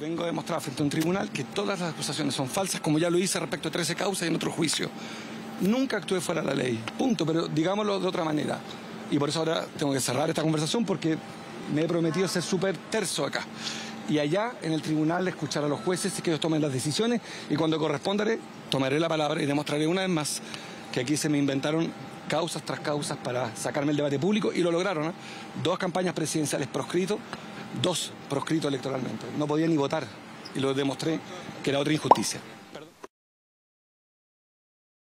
vengo a demostrar frente a un tribunal que todas las acusaciones son falsas, como ya lo hice respecto a 13 causas y en otro juicio. Nunca actué fuera de la ley, punto, pero digámoslo de otra manera. Y por eso ahora tengo que cerrar esta conversación porque me he prometido ser súper terzo acá. Y allá en el tribunal escuchar a los jueces y que ellos tomen las decisiones y cuando corresponda tomaré la palabra y demostraré una vez más que aquí se me inventaron causas tras causas para sacarme el debate público y lo lograron. ¿eh? Dos campañas presidenciales proscritos, dos proscritos electoralmente. No podía ni votar y lo demostré que era otra injusticia.